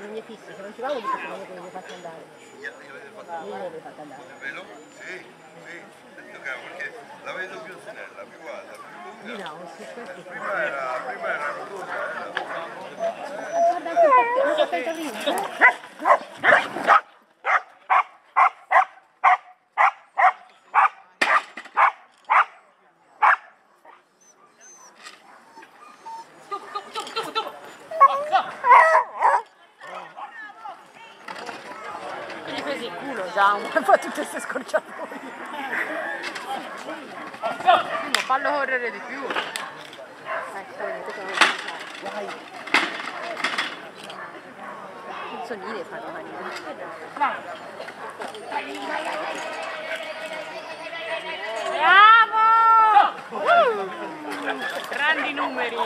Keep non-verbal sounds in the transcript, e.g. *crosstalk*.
non mi fissi, se non ci vamo dico che non mi faccio andare. Io, io avete fatto Io non mi faccio andare. velo? Sì, sì. Perché la vedo più snella, più alta, più lunga. no, se questo Prima era, prima era rotonda. Guarda anche il non contento vinto. Presi il culo già, *laughs* un po' tutte queste scorciatoie. Primo, fallo correre di più. Vai. Non so dire fare manina. Bravo! Uh! Grandi numeri.